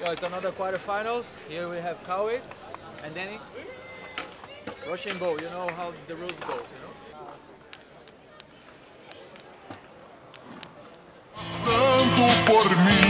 So it's another quarterfinals. Here we have Kaue and Dani. Russian bow, you know how the rules goes, you know? Por mim.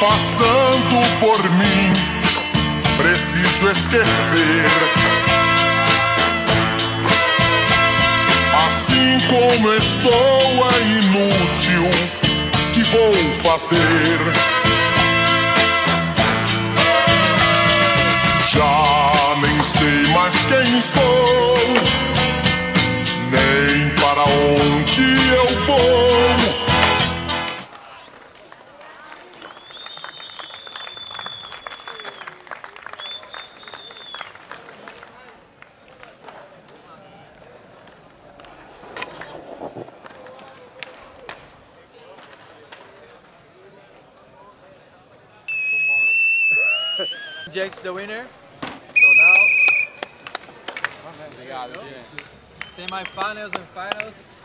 Passando por mim. Preciso esquecer. Assim como estou, é inútil. Que vou fazer? Já nem sei mais quem sou, eu vou. Jake's the winner. So now, semi-finals and finals.